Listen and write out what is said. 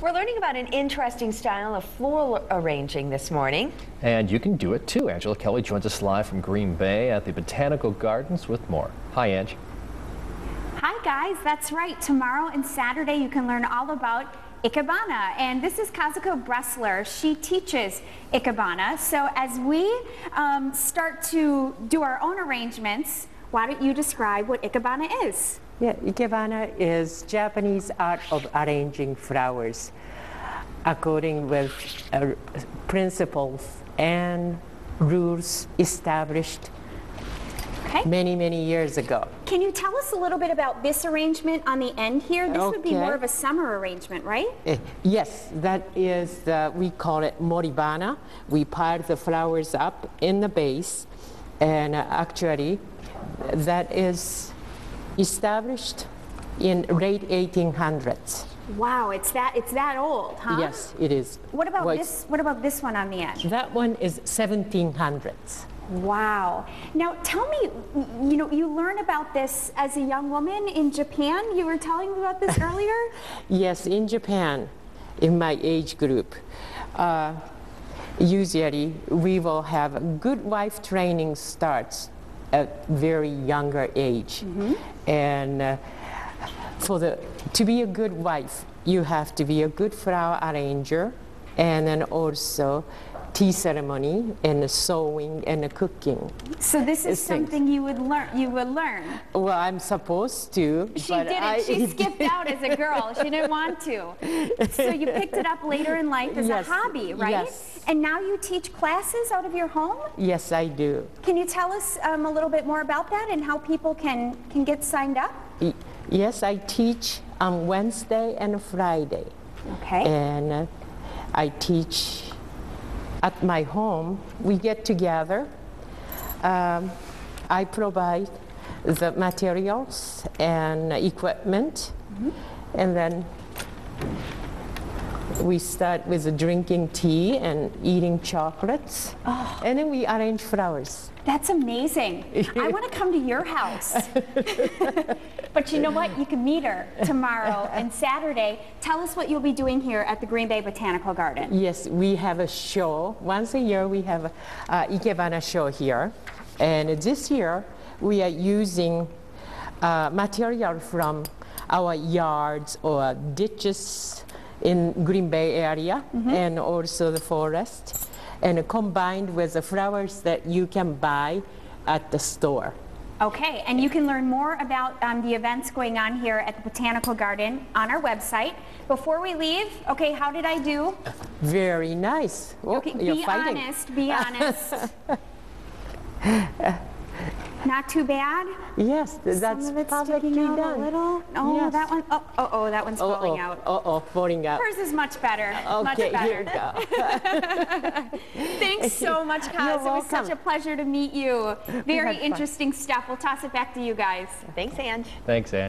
We're learning about an interesting style of floral arranging this morning. And you can do it too. Angela Kelly joins us live from Green Bay at the Botanical Gardens with more. Hi, Ange. Hi, guys. That's right. Tomorrow and Saturday, you can learn all about Ikebana. And this is Kazuko Bressler. She teaches Ikebana. So as we um, start to do our own arrangements, why don't you describe what Ikebana is? Yeah, Ikebana is Japanese art of arranging flowers according with uh, principles and rules established Okay. many, many years ago. Can you tell us a little bit about this arrangement on the end here? This would be more of a summer arrangement, right? Eh, Yes, that is, the, we call it moribana. We pile the flowers up in the base, and uh, actually, that is established in late 1800s. Wow, it's that it's that old, huh? Yes, it is. What about Well, this? What about this one on the end? That one is 1700s. Wow. Now tell me, you know, you learn about this as a young woman in Japan. You were telling me about this earlier. Yes, in Japan, in my age group, uh, usually we will have good wife training starts at very younger age, and uh, for the to be a good wife, you have to be a good flower arranger, and then also tea ceremony and sewing and cooking. So this is something you would learn. You would learn. Well, I'm supposed to. She but didn't. I- she skipped out as a girl. She didn't want to. So you picked it up later in life as Yes, a hobby, right? yes. And now you teach classes out of your home. Yes, I do. Can you tell us um, a little bit more about that and how people can can get signed up? Yes, I teach on Wednesday and Friday. Okay. And uh, I teach at my home. We get together. Um, I provide the materials and equipment, and then we start with drinking tea and eating chocolates, and then we arrange flowers. That's amazing. I want to come to your house. but you know what? You can meet her tomorrow and Saturday. Tell us what you'll be doing here at the Green Bay Botanical Garden. Yes, we have a show. Once a year, we have a uh, Ikebana show here. And this year, we are using uh, material from our yards or ditches in Green Bay area and also the forest, and combined with the flowers that you can buy at the store. Okay, and you can learn more about um, the events going on here at the Botanical Garden on our website. Before we leave, okay, how did I do? Very nice. Oh, Okay, you're be fighting. honest, be honest. Not too bad. Yes, th- that's Some of it's perfectly sticking out done. a little. Oh, Yes. that one. Oh, oh, oh, that one's falling Uh-oh, out. uh-oh, falling out. Hers is much better. much Okay, better. here we go. Thanks so much, Kaz. You're It was such a pleasure to meet you. Very had fun. interesting stuff. We'll toss it back to you guys. Thanks, Ange. Thanks, Ange.